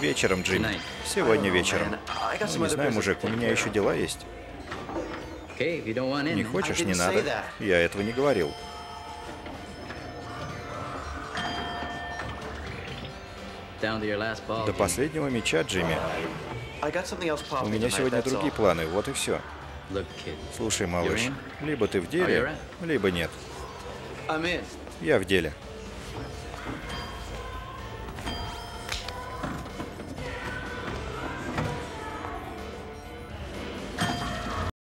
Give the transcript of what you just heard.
Вечером, Джимми. Сегодня вечером. Ну, не знаю, мужик, у меня еще дела есть. Не хочешь, не надо. Я этого не говорил. До последнего мяча, Джимми. У меня сегодня другие планы, вот и все. Слушай, малыш, либо ты в деле, либо нет. Я в деле.